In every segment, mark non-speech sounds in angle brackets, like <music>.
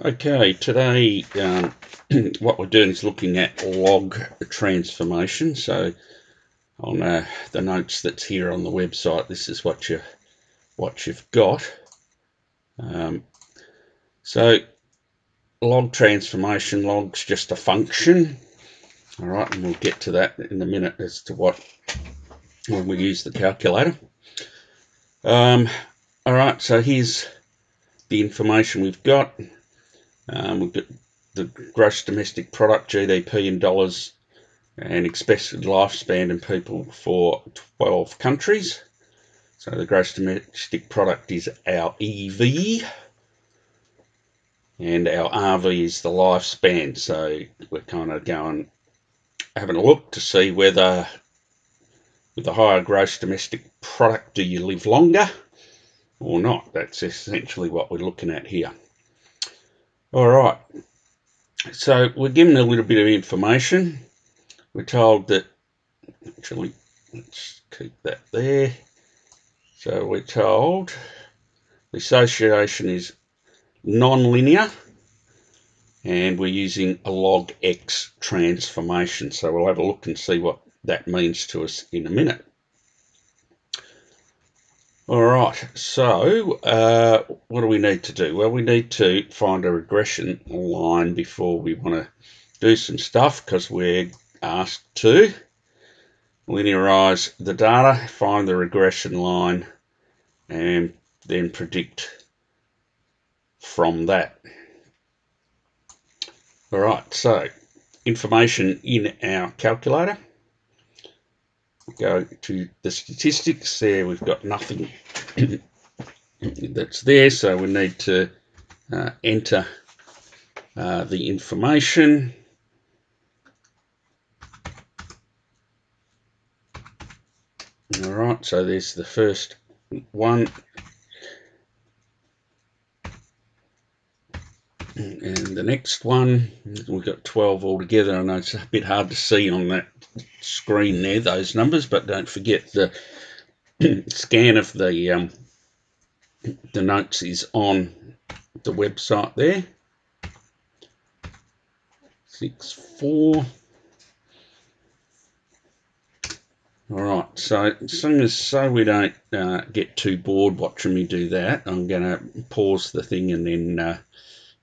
Okay, today um, <clears throat> what we're doing is looking at log transformation. So on uh, the notes that's here on the website, this is what you what you've got. Um, so log transformation, log's just a function. All right, and we'll get to that in a minute as to what when we use the calculator. Um, all right, so here's the information we've got. Um, we've got the gross domestic product, GDP in dollars, and expected lifespan in people for 12 countries. So the gross domestic product is our EV, and our RV is the lifespan. So we're kind of going, having a look to see whether with a higher gross domestic product, do you live longer or not? That's essentially what we're looking at here. All right. So we're given a little bit of information. We're told that, actually, let's keep that there. So we're told the association is non-linear and we're using a log x transformation. So we'll have a look and see what that means to us in a minute. All right, so uh, what do we need to do? Well, we need to find a regression line before we want to do some stuff because we're asked to linearize the data, find the regression line, and then predict from that. All right, so information in our calculator go to the statistics. There we've got nothing <coughs> that's there so we need to uh, enter uh, the information. All right so there's the first one. And the next one we've got 12 altogether. I know it's a bit hard to see on that screen there, those numbers, but don't forget the <clears throat> scan of the um, the notes is on the website there. Six four. All right, so as soon as so we don't uh, get too bored watching me do that, I'm going to pause the thing and then uh,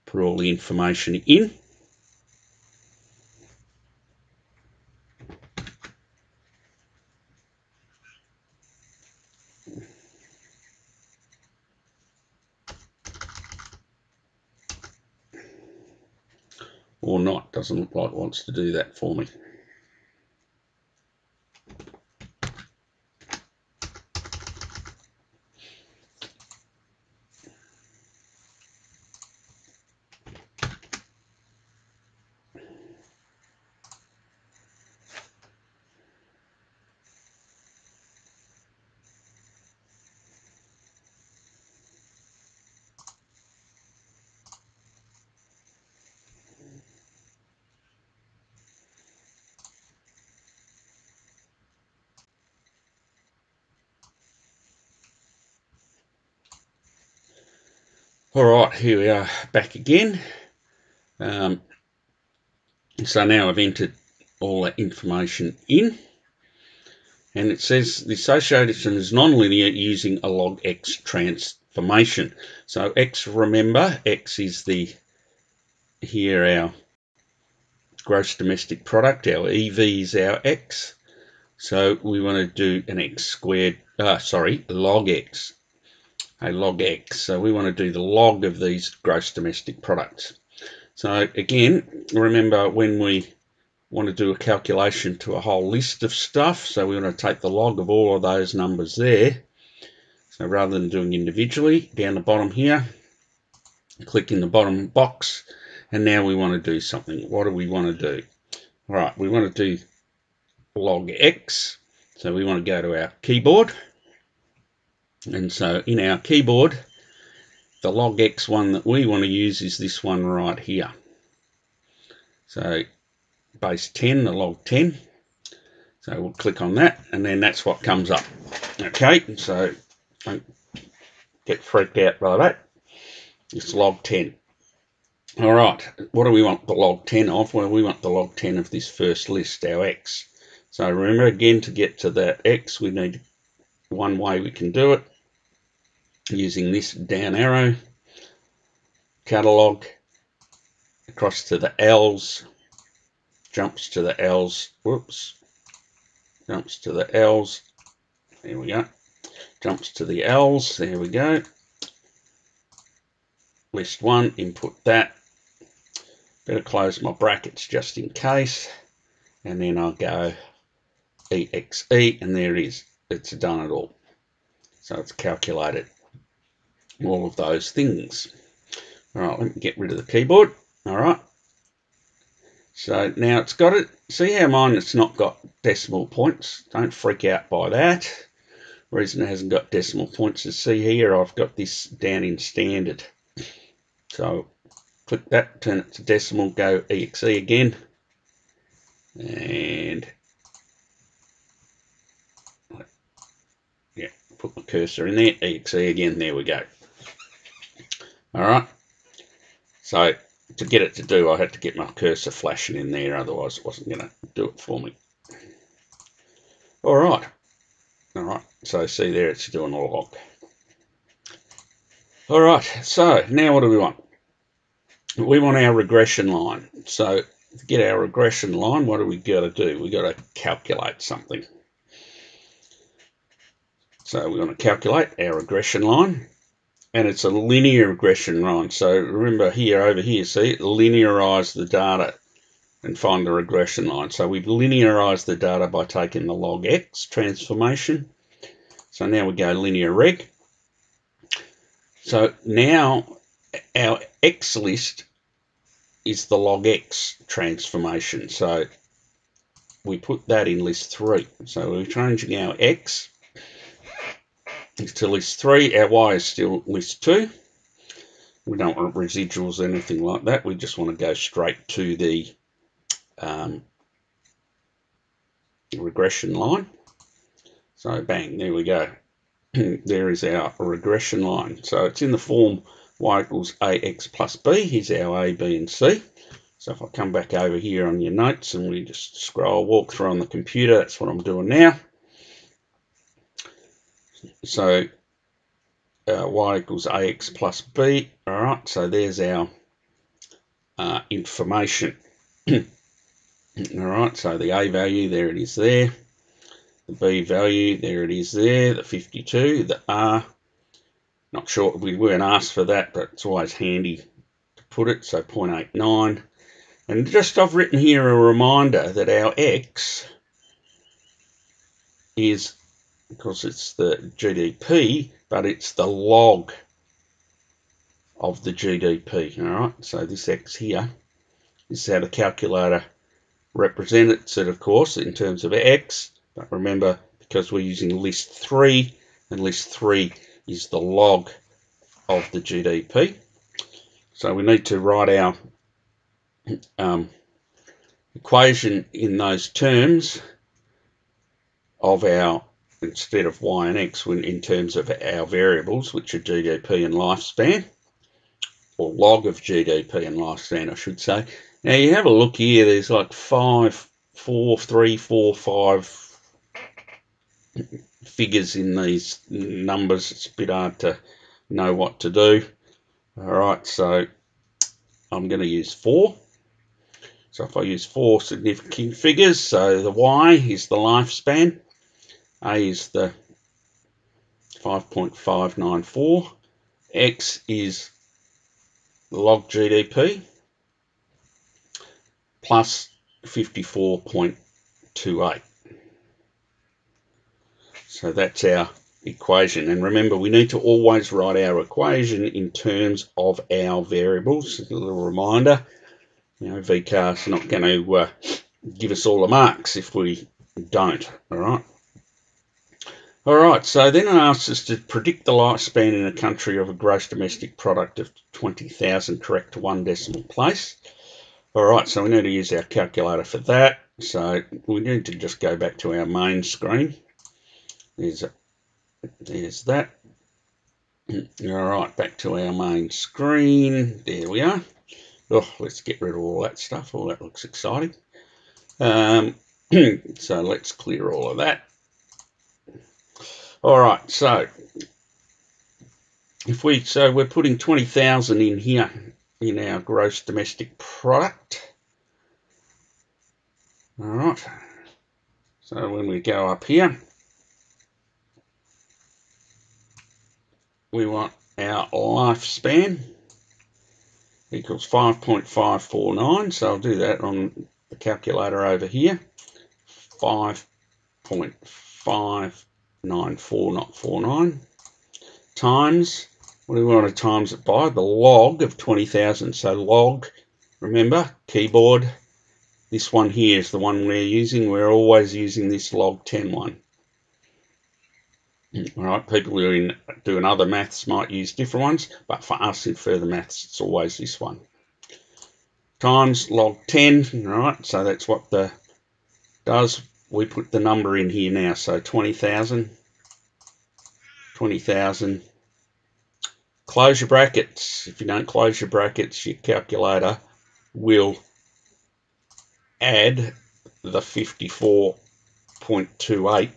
put all the information in. Or not. Doesn't look like it wants to do that for me. All right, here we are back again. Um, so now I've entered all that information in. And it says the association is nonlinear using a log x transformation. So x, remember, x is the, here our gross domestic product, our EV is our x. So we want to do an x squared, uh, sorry, log x a log x. So we want to do the log of these gross domestic products. So again, remember when we want to do a calculation to a whole list of stuff, so we want to take the log of all of those numbers there. So rather than doing individually, down the bottom here, click in the bottom box, and now we want to do something. What do we want to do? All right, we want to do log x. So we want to go to our keyboard and so in our keyboard, the log X one that we want to use is this one right here. So base 10, the log 10. So we'll click on that and then that's what comes up. Okay, so don't get freaked out by that. It's log 10. All right, what do we want the log 10 of? Well, we want the log 10 of this first list, our x. So remember again, to get to that x, we need one way we can do it, using this down arrow, catalog, across to the L's, jumps to the L's, whoops, jumps to the L's, there we go, jumps to the L's, there we go, list one, input that, Better close my brackets just in case. And then I'll go EXE and there it is. It's done it all. So it's calculated all of those things. All right, let me get rid of the keyboard. All right. So now it's got it. See how mine it's not got decimal points. Don't freak out by that. reason it hasn't got decimal points is see here I've got this down in standard. So click that, turn it to decimal, go exe again, and yeah, put my cursor in there, exe again, there we go. All right, so to get it to do, I had to get my cursor flashing in there, otherwise it wasn't going to do it for me. All right, all right, so see there, it's doing a log. All right, so now what do we want? we want our regression line. So to get our regression line, what do we got to do? We got to calculate something. So we're going to calculate our regression line and it's a linear regression line. So remember here, over here, see, linearize the data and find the regression line. So we've linearized the data by taking the log x transformation. So now we go linear reg. So now our X list is the log X transformation. So we put that in list 3. So we're changing our X to list 3. Our Y is still list 2. We don't want residuals or anything like that. We just want to go straight to the um, regression line. So bang, there we go. <clears throat> there is our regression line. So it's in the form y equals ax plus b. Here's our a, b, and c. So if I come back over here on your notes and we just scroll, walk through on the computer, that's what I'm doing now. So uh, y equals ax plus b. All right, so there's our uh, information. <clears throat> All right, so the a value, there it is there. The b value, there it is there. The 52, the r, not sure, we weren't asked for that, but it's always handy to put it, so 0.89. And just I've written here a reminder that our x is, because it's the GDP, but it's the log of the GDP, all right? So this x here is how the calculator represents it, of course, in terms of x, but remember, because we're using list 3, and list 3 is the log of the GDP. So we need to write our um, equation in those terms of our, instead of y and x, in terms of our variables, which are GDP and lifespan, or log of GDP and lifespan, I should say. Now you have a look here, there's like five, four, three, four, five figures in these numbers. It's a bit hard to know what to do. All right, so I'm going to use four. So if I use four significant figures, so the Y is the lifespan, A is the 5.594, X is log GDP, plus 54.28. So that's our equation. And remember, we need to always write our equation in terms of our variables. A little reminder, you know, VCAA's not going to uh, give us all the marks if we don't, all right? All right, so then it asks us to predict the lifespan in a country of a gross domestic product of 20,000 correct to one decimal place. All right, so we need to use our calculator for that. So we need to just go back to our main screen. There's, there's that. All right, back to our main screen. There we are. Oh, let's get rid of all that stuff. All that looks exciting. Um, <clears throat> so let's clear all of that. All right, so if we so we're putting 20,000 in here in our gross domestic product. All right. So when we go up here, we want our lifespan equals 5.549. So I'll do that on the calculator over here. 5.5 94949 times, what do we want to times it by? The log of 20,000. So log, remember, keyboard, this one here is the one we're using. We're always using this log 10 one. <clears throat> All right, people who are in, doing other maths might use different ones, but for us in further maths, it's always this one. Times log 10, all right, so that's what the does we put the number in here now, so 20,000, 20,000. Close your brackets. If you don't close your brackets, your calculator will add the 54.28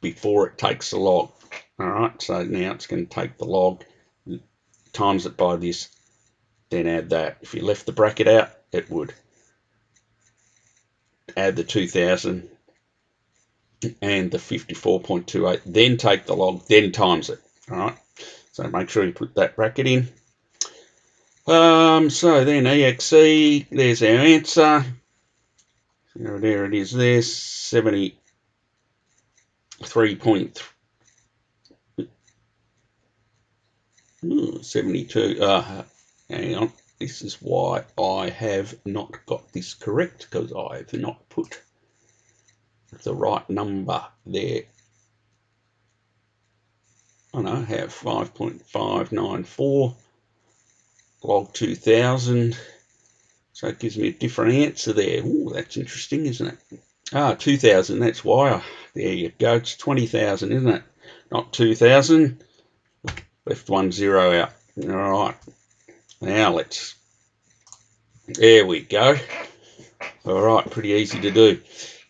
before it takes the log. All right, so now it's going to take the log, times it by this, then add that. If you left the bracket out, it would add the 2000 and the 54.28, then take the log, then times it. All right, so make sure you put that bracket in. Um, so then EXE, there's our answer. There, there it is there, 70 3.72. Uh, hang on. This is why I have not got this correct because I have not put the right number there. I know, I have 5.594 log 2000. So it gives me a different answer there. Oh, that's interesting, isn't it? Ah, 2000, that's why. There you go. It's 20,000, isn't it? Not 2,000. Left one zero out. All right. Now let's. There we go. All right, pretty easy to do.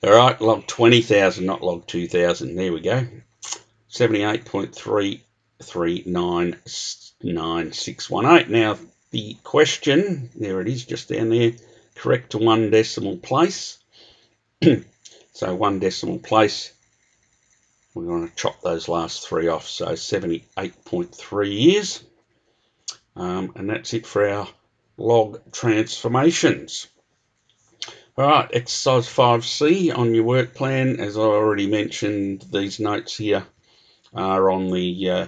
All right, log 20,000, not log 2,000. There we go. 78.3399618. Now, the question, there it is, just down there, correct to one decimal place. <clears throat> so one decimal place we're going to chop those last three off, so 78.3 years. Um, and that's it for our log transformations. All right, exercise 5C on your work plan. As I already mentioned, these notes here are on the uh,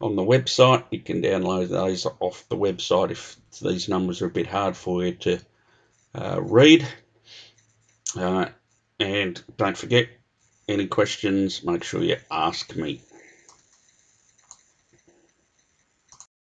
on the website. You can download those off the website if these numbers are a bit hard for you to uh, read. Uh, and don't forget, any questions, make sure you ask me.